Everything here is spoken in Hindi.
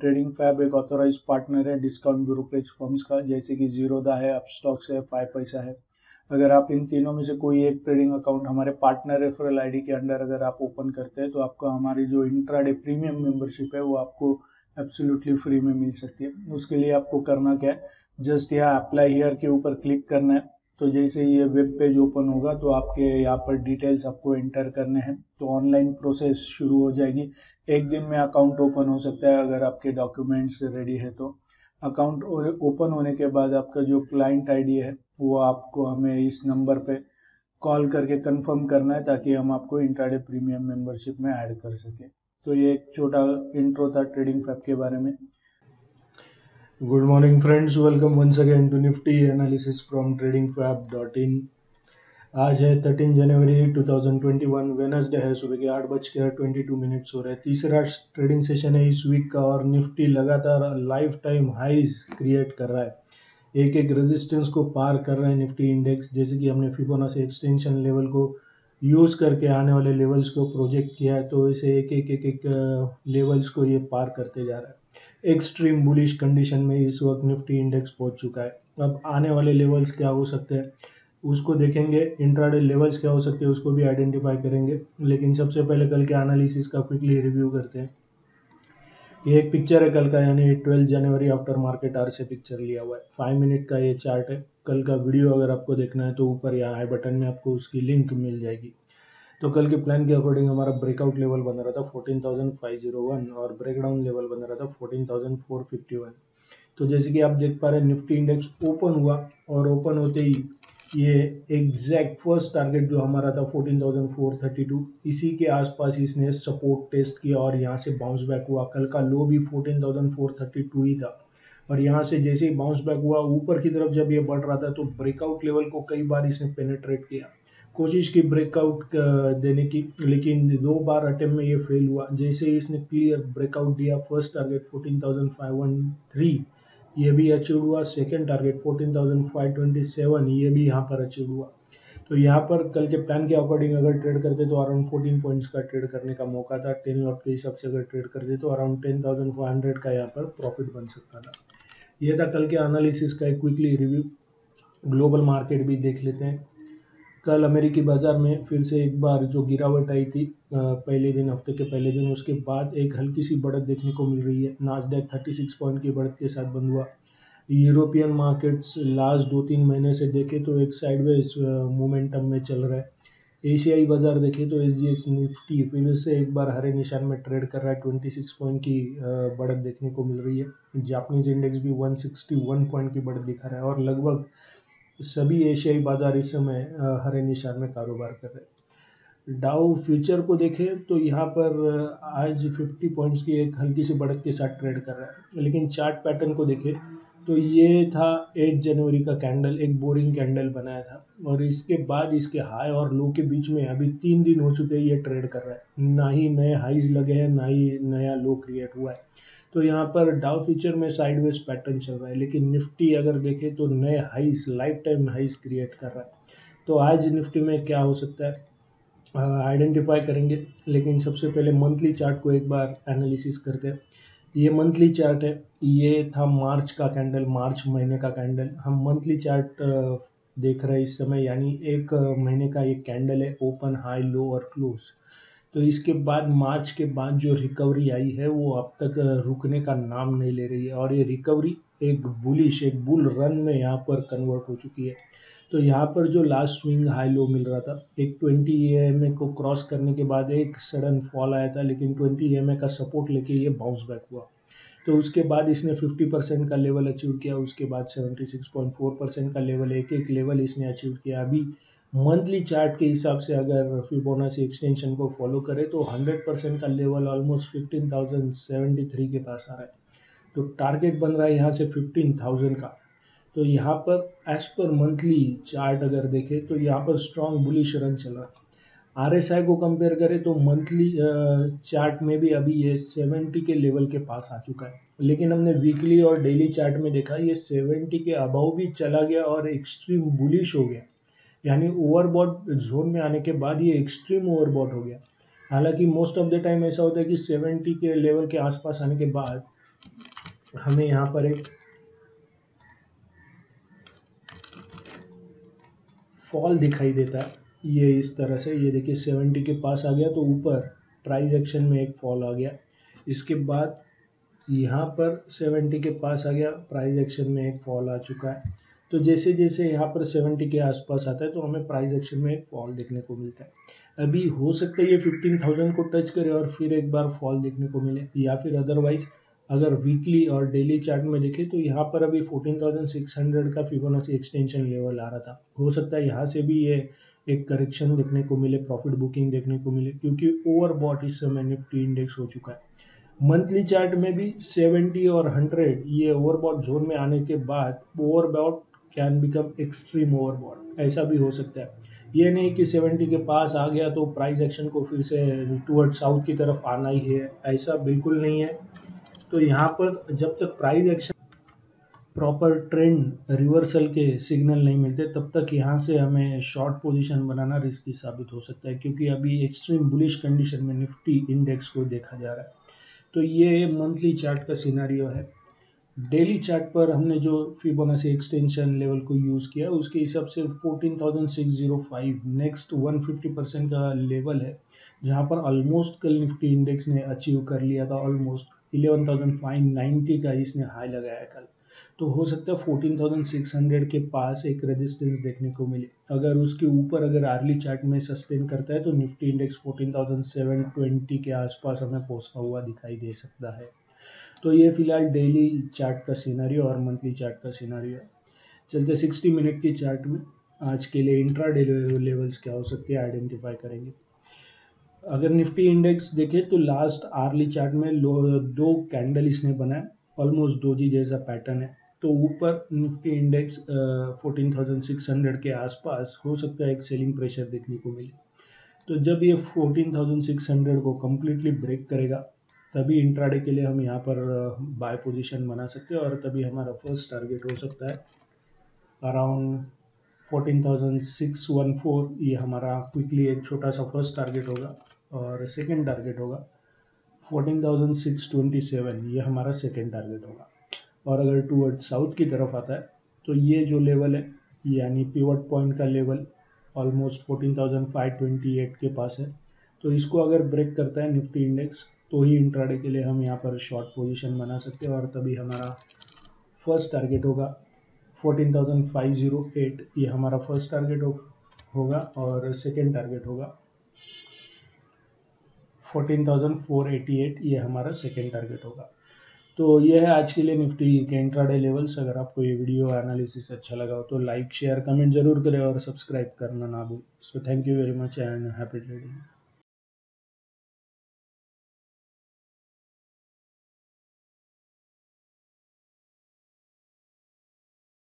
ट्रेडिंग फैब एक ऑथोराइज पार्टनर है डिस्काउंट ब्रोकरेज फर्म्स का, जैसे कि जीरोदा है अपस्टॉक्स है फाइव पैसा है। अगर आप इन तीनों में से कोई एक ट्रेडिंग अकाउंट हमारे पार्टनर रेफरल आईडी के अंडर अगर आप ओपन करते हैं तो आपको हमारी जो इंट्राडे प्रीमियम मेंबरशिप है, वो आपको एब्सोल्युटली फ्री में मिल सकती है। उसके लिए आपको करना क्या है? जस्ट यहाँ अप्लाई हियर के ऊपर क्लिक करना है। तो जैसे ये वेब पेज ओपन होगा तो आपके यहाँ पर डिटेल्स आपको एंटर करने हैं। तो ऑनलाइन प्रोसेस शुरू हो जाएगी। एक दिन में अकाउंट ओपन हो सकता है अगर आपके डॉक्यूमेंट्स रेडी है तो। अकाउंट ओपन होने के बाद आपका जो क्लाइंट आईडी है, वो आपको हमें इस नंबर पे कॉल करके कंफर्म करना है, ताकि हम आपको इंट्राडे प्रीमियम मेंबरशिप में ऐड कर सकें। तो ये एक छोटा इंट्रो था ट्रेडिंग फैप के बारे में। Good morning, friends. Welcome once again to Nifty analysis from tradingfab.in. आज है 13 जनवरी 2021 वेनसडे है सुबह के आठ बज के ट्वेंटी टू मिनट्स हो रहे हैं तीसरा ट्रेडिंग सेशन है इस वीक का और निफ्टी लगातार लाइफ टाइम हाइज क्रिएट कर रहा है एक एक रेजिस्टेंस को पार कर रहा है निफ्टी इंडेक्स जैसे कि हमने फिबोनाची एक्सटेंशन लेवल को यूज़ करके आने वाले लेवल्स को प्रोजेक्ट किया है तो इसे एक एक एक एक लेवल्स को ये पार करते जा रहा है एक्सट्रीम बुलिश कंडीशन में इस वक्त निफ्टी इंडेक्स पहुँच चुका है। अब आने वाले लेवल्स क्या हो सकते हैं, उसको देखेंगे। इंट्राडे लेवल्स क्या हो सकते हैं, उसको भी आइडेंटिफाई करेंगे। लेकिन सबसे पहले कल के एनालिसिस का क्विकली रिव्यू करते हैं। ये एक पिक्चर है कल का, यानी ट्वेल्थ जनवरी आफ्टर मार्केट आर से पिक्चर लिया हुआ है। फाइव मिनट का ये चार्ट है। कल का वीडियो अगर आपको देखना है तो ऊपर यहाँ आई बटन में आपको उसकी लिंक मिल जाएगी। तो कल के प्लान के अकॉर्डिंग हमारा ब्रेकआउट लेवल बन रहा था 14,501 और ब्रेकडाउन लेवल बन रहा था 14,451 तो जैसे कि आप देख पा रहे हैं निफ्टी इंडेक्स ओपन हुआ और ओपन होते ही ये एग्जैक्ट फ़र्स्ट टारगेट जो हमारा था 14,432 इसी के आसपास इसने सपोर्ट टेस्ट किया और यहाँ से बाउंस बैक हुआ। कल का लो भी 14,432 ही था। और यहाँ से जैसे ही बाउंस बैक हुआ ऊपर की तरफ़ जब ये बढ़ रहा था तो ब्रेकआउट लेवल को कई बार इसने पेनेट्रेट किया। कोशिश की ब्रेकआउट देने की लेकिन दो बार अटेम्प में ये फेल हुआ। जैसे ही इसने क्लियर ब्रेकआउट दिया फ़र्स्ट टारगेट 14,513 ये भी अचीव हुआ। सेकंड टारगेट 14,527 ये भी यहाँ पर अचीव हुआ। तो यहाँ पर कल के प्लान के अकॉर्डिंग अगर ट्रेड करते तो अराउंड 14 पॉइंट्स का ट्रेड करने का मौका था। टेन लॉट के हिसाब से अगर ट्रेड करते तो अराउंड 10,500 का यहाँ पर प्रॉफिट बन सकता था। ये था कल के एनालिसिस का एक क्विकली रिव्यू ग्लोबल मार्केट भी देख लेते हैं। कल अमेरिकी बाज़ार में फिर से एक बार जो गिरावट आई थी पहले दिन, हफ़्ते के पहले दिन, उसके बाद एक हल्की सी बढ़त देखने को मिल रही है। नाजडेक 36 पॉइंट की बढ़त के साथ बंद हुआ। यूरोपियन मार्केट्स लास्ट दो तीन महीने से देखे तो एक साइडवेज मोमेंटम में चल रहा है। एशियाई बाज़ार देखे तो एस जी एक्स निफ्टी फिर से एक बार हरे निशान में ट्रेड कर रहा है। ट्वेंटी सिक्स पॉइंट की बढ़त देखने को मिल रही है। जापानीज इंडेक्स भी वन सिक्सटी वन पॉइंट की बढ़त दिखा रहा है और लगभग सभी एशियाई बाज़ार इस समय हरे निशान में कारोबार कर रहे हैं। डाउ फ्यूचर को देखें तो यहाँ पर आज 50 पॉइंट्स की एक हल्की सी बढ़त के साथ ट्रेड कर रहा है। लेकिन चार्ट पैटर्न को देखें तो ये था 8 जनवरी का कैंडल एक बोरिंग कैंडल बनाया था। और इसके बाद इसके हाई और लो के बीच में अभी तीन दिन हो चुके हैं ये ट्रेड कर रहा है। ना ही नए हाइज लगे हैं, ना ही नया लो क्रिएट हुआ है। तो यहाँ पर डाउ फ्यूचर में साइडवेज पैटर्न चल रहा है, लेकिन निफ्टी अगर देखें तो नए हाइस लाइफ टाइम हाइस क्रिएट कर रहा है। तो आज निफ्टी में क्या हो सकता है? आइडेंटिफाई करेंगे, लेकिन सबसे पहले मंथली चार्ट को एक बार एनालिसिस करते हैं। ये मंथली चार्ट है। ये था मार्च का कैंडल मार्च महीने का कैंडल हम मंथली चार्ट देख रहे हैं इस समय, यानी एक महीने का ये कैंडल है ओपन हाई लो और क्लोज तो इसके बाद, मार्च के बाद जो रिकवरी आई है, वो अब तक रुकने का नाम नहीं ले रही है। और ये रिकवरी एक बुलिश एक बुल रन में यहाँ पर कन्वर्ट हो चुकी है। तो यहाँ पर जो लास्ट स्विंग हाई लो मिल रहा था एक 20 ई को क्रॉस करने के बाद एक सडन फॉल आया था लेकिन 20 ई का सपोर्ट लेके ये बाउंस बैक हुआ। तो उसके बाद इसने 50 परसेंट का लेवल अचीव किया उसके बाद 76.4 परसेंट का लेवल एक एक लेवल इसने अचीव किया। अभी मंथली चार्ट के हिसाब से अगर फिबोनाची एक्सटेंशन को फॉलो करें तो 100 परसेंट का लेवल ऑलमोस्ट 15,073 के पास आ रहा है। तो टारगेट बन रहा है यहाँ से 15,000 का। तो यहाँ पर एज पर मंथली चार्ट अगर देखें तो यहाँ पर स्ट्रॉन्ग बुलिश रन चला। आर एस आई को कंपेयर करें तो मंथली चार्ट में भी अभी ये 70 के लेवल के पास आ चुका है। लेकिन हमने वीकली और डेली चार्ट में देखा, ये 70 के अबाव भी चला गया और एक्सट्रीम बुलिश हो गया। यानी ओवरबॉट जोन में आने के बाद ये एक्सट्रीम ओवरबॉट हो गया। हालाँकि मोस्ट ऑफ़ द टाइम ऐसा होता है कि 70 के लेवल के आसपास आने के बाद हमें यहाँ पर एक फॉल दिखाई देता है। ये इस तरह से, ये देखिए सेवेंटी के पास आ गया तो ऊपर प्राइस एक्शन में एक फॉल आ गया। इसके बाद यहाँ पर सेवेंटी के पास आ गया प्राइस एक्शन में एक फॉल आ चुका है। तो जैसे जैसे यहाँ पर सेवेंटी के आसपास आता है तो हमें प्राइस एक्शन में एक फॉल देखने को मिलता है। अभी हो सकता है ये फिफ्टीन थाउज़ेंड को टच करे और फिर एक बार फॉल देखने को मिले या फिर अदरवाइज़ अगर वीकली और डेली चार्ट में देखें तो यहाँ पर अभी 14,600 का फिबोनाची एक्सटेंशन लेवल आ रहा था। हो सकता है यहाँ से भी ये एक करेक्शन देखने को मिले प्रॉफिट बुकिंग देखने को मिले क्योंकि ओवरबॉट इस समय निफ्टी इंडेक्स हो चुका है। मंथली चार्ट में भी 70 और 100 ये ओवरबॉट जोन में आने के बाद overbought can become extreme overbought ऐसा भी हो सकता है। ये नहीं कि 70 के पास आ गया तो प्राइस एक्शन को फिर से टूवर्ड साउथ की तरफ़ आना ही है। ऐसा बिल्कुल नहीं है। तो यहाँ पर जब तक price action proper trend reversal के सिग्नल नहीं मिलते तब तक यहाँ से हमें शॉर्ट पोजीशन बनाना रिस्की साबित हो सकता है क्योंकि अभी एक्सट्रीम बुलिश कंडीशन में निफ्टी इंडेक्स को देखा जा रहा है। तो ये मंथली चार्ट का सिनारियो है। डेली चार्ट पर हमने जो फिबोनाची एक्सटेंशन लेवल को यूज़ किया उसके हिसाब से 14,605 नेक्स्ट 150 परसेंट का लेवल है जहाँ पर ऑलमोस्ट कल निफ्टी इंडेक्स ने अचीव कर लिया था ऑलमोस्ट 11,590 का इसने हाई लगाया कल। तो हो सकता है 14,600 के पास एक रेजिस्टेंस देखने को मिले। अगर उसके ऊपर अगर आर्ली चार्ट में सस्टेन करता है तो निफ्टी इंडेक्स 14,720 के आसपास हमें पहुँचता हुआ दिखाई दे सकता है। तो ये फ़िलहाल डेली चार्ट का सिनारियो और मंथली चार्ट का सिनारियो है। चलते 60 मिनट की चार्ट में। आज के लिए इंट्रा डे लेवल्स क्या हो सकते हैं आइडेंटिफाई करेंगे। अगर निफ्टी इंडेक्स देखें तो लास्ट आर्ली चार्ट में दो कैंडल इसने बनाए ऑलमोस्ट दो जी जैसा पैटर्न है। तो ऊपर Nifty index fourteen thousand six hundred के आसपास हो सकता है एक सेलिंग प्रेशर देखने को मिले। तो जब ये फोर्टीन थाउज़ेंड सिक्स हंड्रेड को कम्प्लीटली ब्रेक करेगा, तभी इंट्राडे के लिए हम यहाँ पर बाय पोजीशन बना सकते हैं और तभी हमारा फ़र्स्ट टारगेट हो सकता है। Around fourteen thousand six one four ये हमारा क्विकली एक छोटा सा फ़र्स्ट टारगेट होगा। और सेकेंड टारगेट होगा। 14,627 ये हमारा सेकेंड टारगेट होगा। और अगर टूवर्ड साउथ की तरफ़ आता है तो ये जो लेवल है यानी पिवट पॉइंट का लेवल ऑलमोस्ट 14,528 के पास है। तो इसको अगर ब्रेक करता है निफ्टी इंडेक्स तो ही इंट्राडे के लिए हम यहाँ पर शॉर्ट पोजीशन बना सकते हैं और तभी हमारा फ़र्स्ट टारगेट होगा। 14,508 ये हमारा फ़र्स्ट टारगेट होगा और सेकेंड टारगेट होगा। 14,488 ये हमारा सेकेंड टारगेट होगा। तो ये है आज के लिए निफ्टी के इंट्राडे लेवल्स अगर आपको ये वीडियो एनालिसिस अच्छा लगा हो तो लाइक शेयर कमेंट ज़रूर करें और सब्सक्राइब करना ना भूल। So thank you very much and happy trading